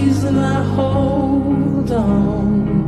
reason I hold on.